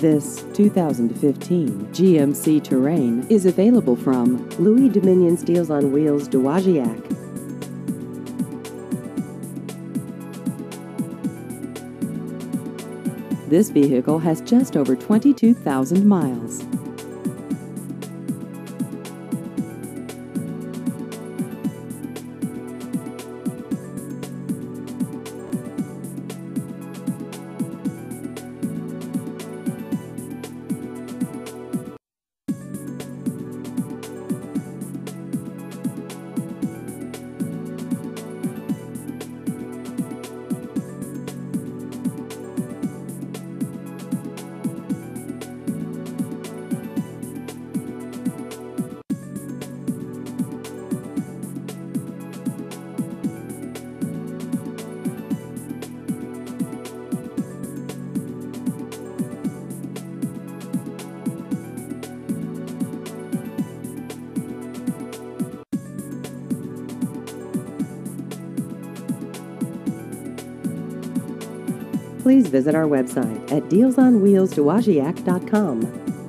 This 2015 GMC Terrain is available from Louie Dominion's Deals on Wheels Dowagiac. This vehicle has just over 22,000 miles. Please visit our website at dealsonwheelsdowagiac.com.